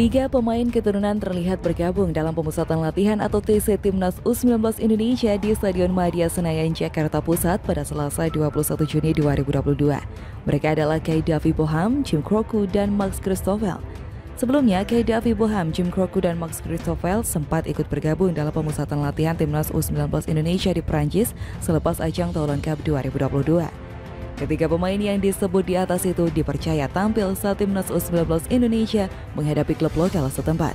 Tiga pemain keturunan terlihat bergabung dalam pemusatan latihan atau TC Timnas U19 Indonesia di Stadion Madia Senayan, Jakarta Pusat pada Selasa 21 Juni 2022. Mereka adalah Kai Davi Boham, Jim Kroku, dan Max Christoffel. Sebelumnya, Kai Davi Boham, Jim Kroku, dan Max Christoffel sempat ikut bergabung dalam pemusatan latihan Timnas U19 Indonesia di Prancis selepas ajang Thailand Cup 2022. Ketiga pemain yang disebut di atas itu dipercaya tampil saat timnas U19 Indonesia menghadapi klub lokal setempat.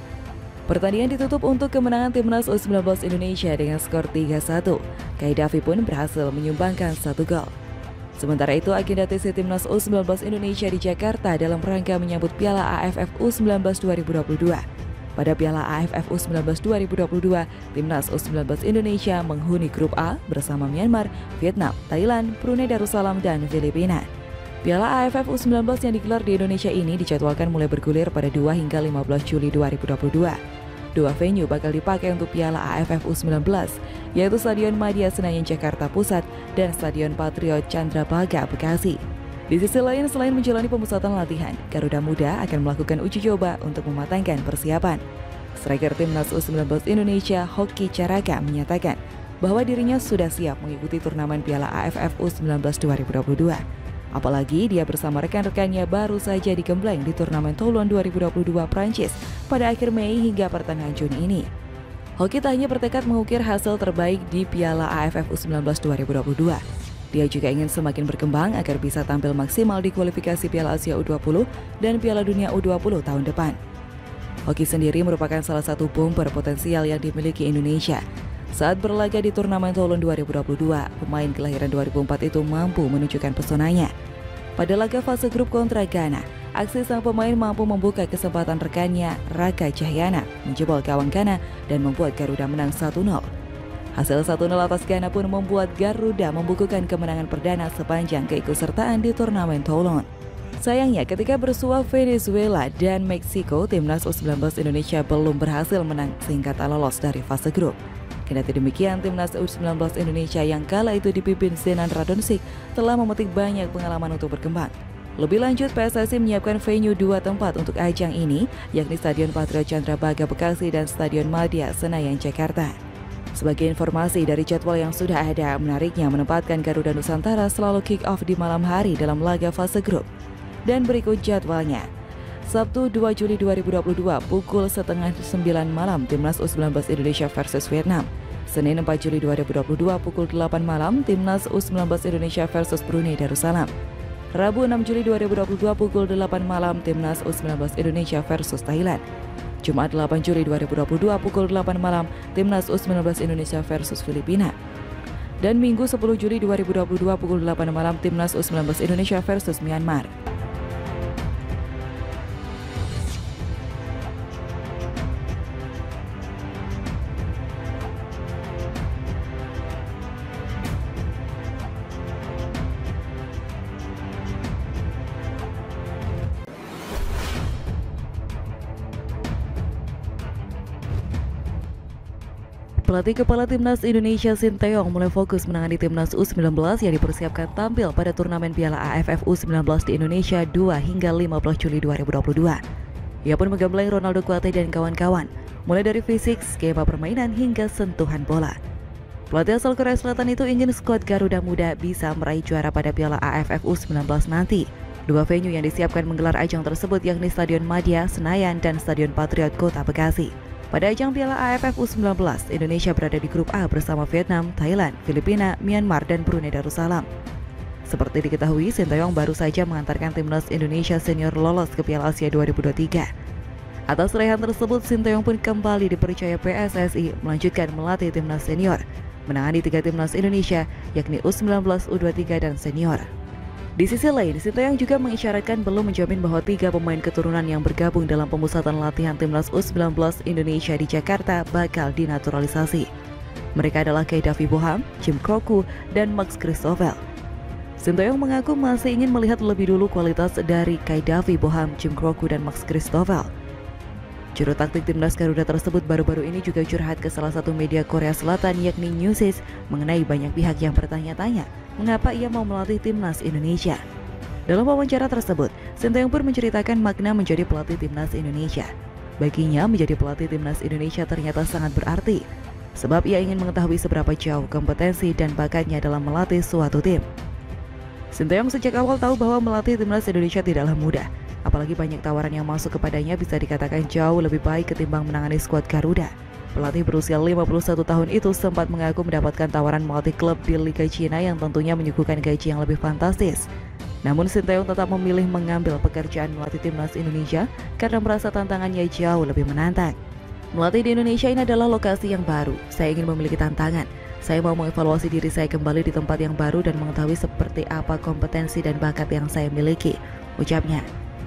Pertandingan ditutup untuk kemenangan timnas U19 Indonesia dengan skor 3-1. Kaidafi pun berhasil menyumbangkan satu gol. Sementara itu, agenda TC Timnas U19 Indonesia di Jakarta dalam rangka menyambut Piala AFF U19 2022. Pada Piala AFF U19 2022, Timnas U19 Indonesia menghuni grup A bersama Myanmar, Vietnam, Thailand, Brunei Darussalam, dan Filipina. Piala AFF U19 yang digelar di Indonesia ini dijadwalkan mulai bergulir pada 2 hingga 15 Juli 2022. Dua venue bakal dipakai untuk Piala AFF U19, yaitu Stadion Madia Senayan Jakarta Pusat dan Stadion Patriot Chandrabaga Bekasi. Di sisi lain, selain menjalani pemusatan latihan, Garuda Muda akan melakukan uji coba untuk mematangkan persiapan. Striker Timnas U19 Indonesia, Hoki Caraka, menyatakan bahwa dirinya sudah siap mengikuti turnamen Piala AFF U19 2022. Apalagi dia bersama rekan-rekannya baru saja digembleng di turnamen Toulon 2022 Prancis pada akhir Mei hingga pertengahan Juni ini. Hoki tak hanya bertekad mengukir hasil terbaik di Piala AFF U19 2022, dia juga ingin semakin berkembang agar bisa tampil maksimal di kualifikasi Piala Asia U20 dan Piala Dunia U20 tahun depan. Hoki sendiri merupakan salah satu bom berpotensial yang dimiliki Indonesia. Saat berlaga di turnamen Toulon 2022, pemain kelahiran 2004 itu mampu menunjukkan pesonanya. Pada laga fase grup kontra Ghana, aksi sang pemain mampu membuka kesempatan rekannya Raka Cahyana menjebol gawang Ghana dan membuat Garuda menang 1-0. Hasil 1-0 atas Ghana pun membuat Garuda membukukan kemenangan perdana sepanjang keikutsertaan di turnamen Toulon. Sayangnya ketika bersua Venezuela dan Meksiko, timnas U19 Indonesia belum berhasil menang sehingga tak lolos dari fase grup. Kendati demikian, timnas U19 Indonesia yang kala itu dipimpin Zenan Radonsik telah memetik banyak pengalaman untuk berkembang. Lebih lanjut, PSSI menyiapkan venue dua tempat untuk ajang ini, yakni Stadion Patriot Candrabaga Bekasi dan Stadion Madia Senayan Jakarta. Sebagai informasi dari jadwal yang sudah ada, menariknya menempatkan Garuda Nusantara selalu kick off di malam hari dalam laga fase grup. Dan berikut jadwalnya. Sabtu 2 Juli 2022 pukul setengah 9 malam Timnas U19 Indonesia versus Vietnam. Senin 4 Juli 2022 pukul 8 malam Timnas U19 Indonesia versus Brunei Darussalam. Rabu 6 Juli 2022 pukul 8 malam Timnas U19 Indonesia versus Thailand. Jumat 8 Juli 2022 pukul 8 malam Timnas U19 Indonesia versus Filipina. Dan Minggu 10 Juli 2022 pukul 8 malam Timnas U19 Indonesia versus Myanmar. Pelatih Kepala Timnas Indonesia Sinteyong mulai fokus menangani Timnas U19 yang dipersiapkan tampil pada turnamen Piala AFF U19 di Indonesia 2 hingga 15 Juli 2022. Ia pun menggembleng Ronaldo Kuate dan kawan-kawan, mulai dari fisik, skema permainan hingga sentuhan bola. Pelatih asal Korea Selatan itu ingin skuad Garuda Muda bisa meraih juara pada Piala AFF U19 nanti. Dua venue yang disiapkan menggelar ajang tersebut yakni Stadion Madia, Senayan, dan Stadion Patriot Kota Bekasi. Pada ajang Piala AFF U19, Indonesia berada di grup A bersama Vietnam, Thailand, Filipina, Myanmar, dan Brunei Darussalam. Seperti diketahui, Sintayong baru saja mengantarkan timnas Indonesia senior lolos ke Piala Asia 2023. Atas raihan tersebut, Sintayong pun kembali dipercaya PSSI melanjutkan melatih timnas senior, menangani tiga timnas Indonesia, yakni U19, U23, dan senior. Di sisi lain, Sintayong juga mengisyaratkan belum menjamin bahwa tiga pemain keturunan yang bergabung dalam pemusatan latihan timnas U19 Indonesia di Jakarta bakal dinaturalisasi. Mereka adalah Kaidafi Boham, Jim Kroku, dan Max Christoffel. Sintayong mengaku masih ingin melihat lebih dulu kualitas dari Kaidafi Boham, Jim Kroku, dan Max Christoffel. Juru taktik timnas Garuda tersebut baru-baru ini juga curhat ke salah satu media Korea Selatan yakni Newsis mengenai banyak pihak yang bertanya-tanya mengapa ia mau melatih timnas Indonesia. Dalam wawancara tersebut, Sintayong pun menceritakan makna menjadi pelatih timnas Indonesia. Baginya, menjadi pelatih timnas Indonesia ternyata sangat berarti, sebab ia ingin mengetahui seberapa jauh kompetensi dan bakatnya dalam melatih suatu tim. Sinteyong sejak awal tahu bahwa melatih timnas Indonesia tidaklah mudah, apalagi banyak tawaran yang masuk kepadanya bisa dikatakan jauh lebih baik ketimbang menangani skuad Garuda. Pelatih berusia 51 tahun itu sempat mengaku mendapatkan tawaran melatih klub di Liga Cina yang tentunya menyuguhkan gaji yang lebih fantastis. Namun Sinteyong tetap memilih mengambil pekerjaan melatih timnas Indonesia karena merasa tantangannya jauh lebih menantang. Melatih di Indonesia ini adalah lokasi yang baru. Saya ingin memiliki tantangan. Saya mau mengevaluasi diri saya kembali di tempat yang baru dan mengetahui seperti apa kompetensi dan bakat yang saya miliki. Ucapnya,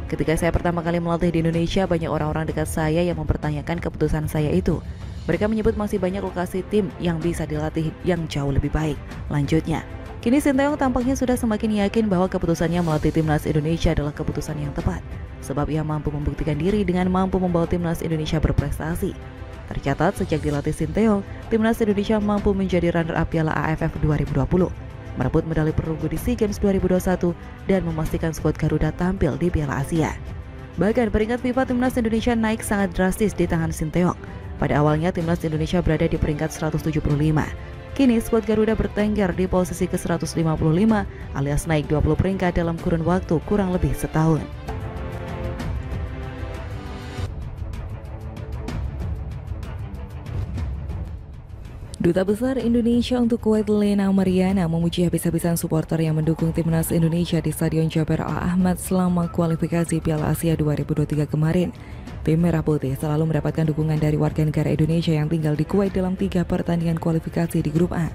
ketika saya pertama kali melatih di Indonesia, banyak orang-orang dekat saya yang mempertanyakan keputusan saya itu. Mereka menyebut masih banyak lokasi tim yang bisa dilatih yang jauh lebih baik. Lanjutnya, kini Sinteyong tampaknya sudah semakin yakin bahwa keputusannya melatih timnas Indonesia adalah keputusan yang tepat, sebab ia mampu membuktikan diri dengan mampu membawa timnas Indonesia berprestasi. Tercatat sejak dilatih Sinteyong, timnas Indonesia mampu menjadi runner-up Piala AFF 2020, merebut medali perunggu di SEA Games 2021, dan memastikan skuad Garuda tampil di Piala Asia. Bahkan peringkat FIFA timnas Indonesia naik sangat drastis di tangan Sinteyong, pada awalnya timnas Indonesia berada di peringkat 175. Kini skuad Garuda bertengger di posisi ke-155 alias naik 20 peringkat dalam kurun waktu kurang lebih setahun. Duta Besar Indonesia untuk Kuwait Lena Mariana memuji habis-habisan supporter yang mendukung timnas Indonesia di Stadion Jabar Al Ahmad selama kualifikasi Piala Asia 2023 kemarin. Tim Merah Putih selalu mendapatkan dukungan dari warga negara Indonesia yang tinggal di Kuwait dalam tiga pertandingan kualifikasi di grup A.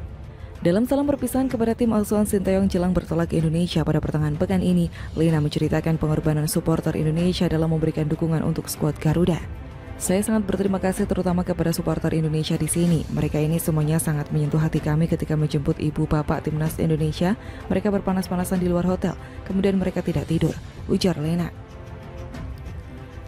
Dalam salam perpisahan kepada tim asuhan Sinteyong jelang bertolak ke Indonesia pada pertengahan pekan ini, Lina menceritakan pengorbanan supporter Indonesia dalam memberikan dukungan untuk skuad Garuda. Saya sangat berterima kasih terutama kepada supporter Indonesia di sini. Mereka ini semuanya sangat menyentuh hati kami ketika menjemput ibu bapak timnas Indonesia. Mereka berpanas-panasan di luar hotel, kemudian mereka tidak tidur. Ujar Lena.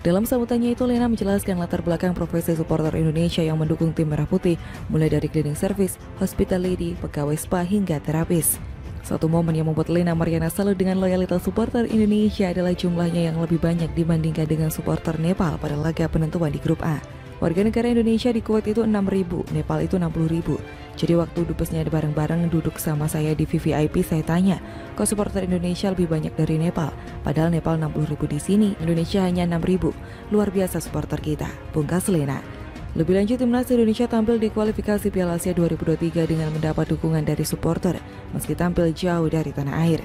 Dalam sambutannya itu, Lena menjelaskan latar belakang profesi supporter Indonesia yang mendukung tim Merah Putih, mulai dari cleaning service, hospitality, pegawai spa, hingga terapis. Satu momen yang membuat Lena Mariana salut dengan loyalitas supporter Indonesia adalah jumlahnya yang lebih banyak dibandingkan dengan supporter Nepal pada laga penentuan di grup A. Warga negara Indonesia di Kuwait itu 6.000, Nepal itu 60.000. Jadi waktu dubesnya bareng-bareng duduk sama saya di VVIP, saya tanya, kok supporter Indonesia lebih banyak dari Nepal? Padahal Nepal 60.000 di sini, Indonesia hanya 6.000. Luar biasa supporter kita, Bungkas Lena. Lebih lanjut, timnas Indonesia tampil di kualifikasi Piala Asia 2023 dengan mendapat dukungan dari supporter, meski tampil jauh dari tanah air.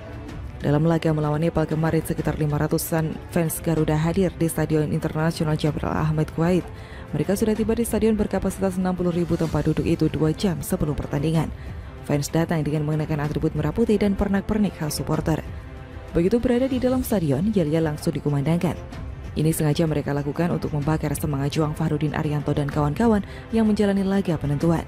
Dalam laga melawan Nepal kemarin, sekitar 500-an fans Garuda hadir di Stadion Internasional Jabal Ahmed Kuwait. Mereka sudah tiba di stadion berkapasitas 60 ribu tempat duduk itu dua jam sebelum pertandingan. Fans datang dengan mengenakan atribut merah putih dan pernak-pernik khas supporter. Begitu berada di dalam stadion, yel langsung dikumandangkan. Ini sengaja mereka lakukan untuk membakar semangat juang Fahrudin Arianto dan kawan-kawan yang menjalani laga penentuan.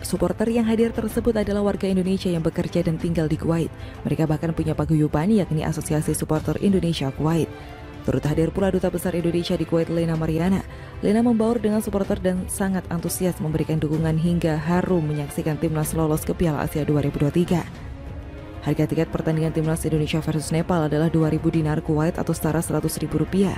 Supporter yang hadir tersebut adalah warga Indonesia yang bekerja dan tinggal di Kuwait. Mereka bahkan punya paguyuban yakni Asosiasi Supporter Indonesia Kuwait. Turut hadir pula Duta Besar Indonesia di Kuwait Lena Mariana. Lena membaur dengan supporter dan sangat antusias memberikan dukungan hingga harum menyaksikan timnas lolos ke Piala Asia 2023. Harga tiket pertandingan timnas Indonesia versus Nepal adalah 2.000 dinar Kuwait atau setara 100.000 rupiah.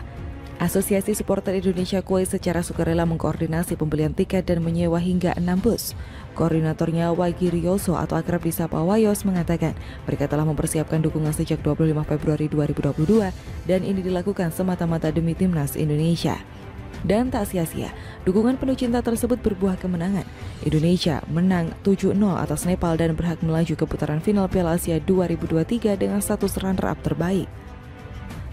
Asosiasi Supporter Indonesia Kuwait secara sukarela mengkoordinasi pembelian tiket dan menyewa hingga 6 bus. Koordinatornya Wagi Rioso atau akrab disapa Wayos mengatakan mereka telah mempersiapkan dukungan sejak 25 Februari 2022 dan ini dilakukan semata-mata demi timnas Indonesia. Dan tak sia-sia, dukungan penuh cinta tersebut berbuah kemenangan. Indonesia menang 7-0 atas Nepal dan berhak melaju ke putaran final Piala Asia 2023 dengan status runner-up terbaik.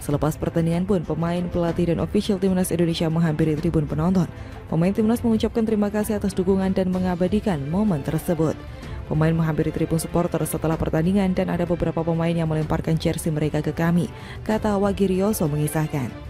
Selepas pertandingan pun, pemain, pelatih, dan official timnas Indonesia menghampiri tribun penonton. Pemain timnas mengucapkan terima kasih atas dukungan dan mengabadikan momen tersebut. Pemain menghampiri tribun supporter setelah pertandingan dan ada beberapa pemain yang melemparkan jersey mereka ke kami, kata Wagirioso mengisahkan.